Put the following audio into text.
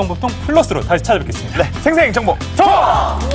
정보통 플러스로 다시 찾아뵙겠습니다. 네, 생생 정보. 통!